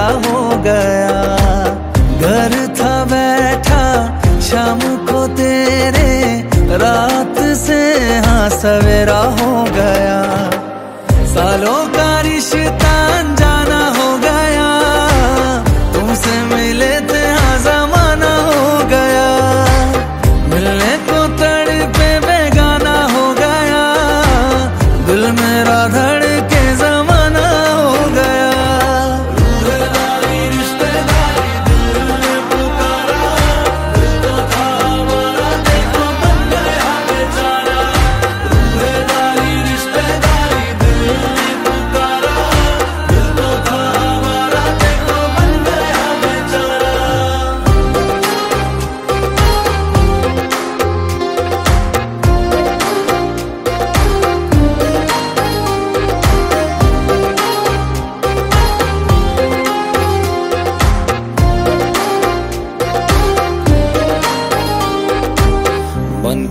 क्या हो गया। घर था, बैठा, शाम को तेरे रात से हाँ सवेरा हो गया। सालों का रिश्ता जाना हो गया। तुमसे मिले थे हाँ जमाना हो गया। मिलने को तड़ पे बेगाना हो गया। दिल मेरा धड़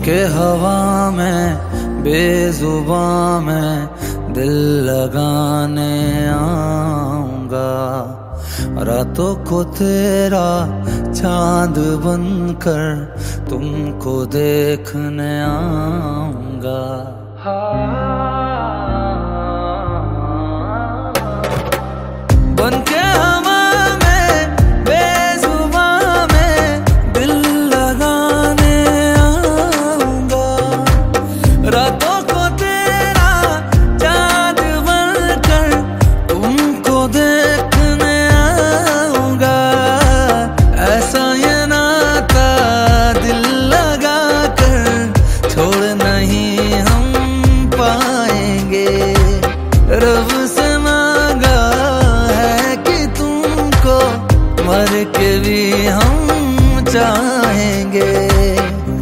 के हवा में, बेजुबा में दिल लगाने आऊँगा। रातों को तेरा चाँद बनकर तुमको देखने आऊँगा। बन मर के भी हम चाहेंगे।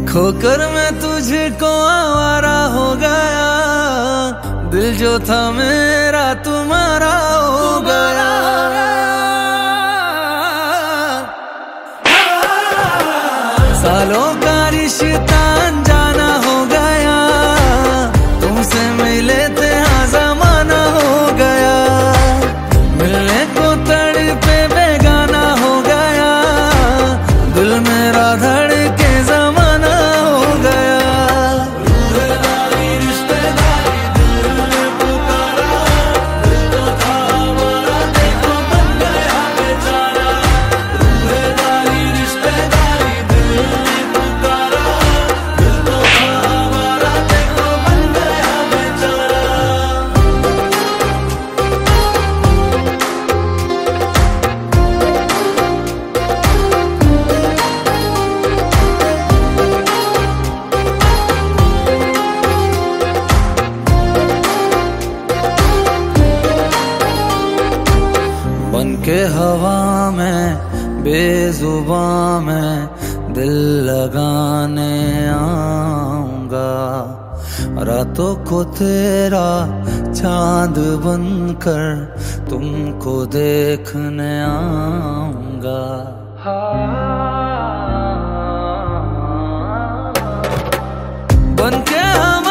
खोकर मैं तुझको आवारा हो गया। दिल जो था मेरा तुम्हारा हो गया। सालों का रिश्ता मेरा धड़के मैं बेजुबा मैं दिल लगाने आऊँगा। रातों को तेरा चाँद बनकर तुमको देखने आऊँगा। बनके हम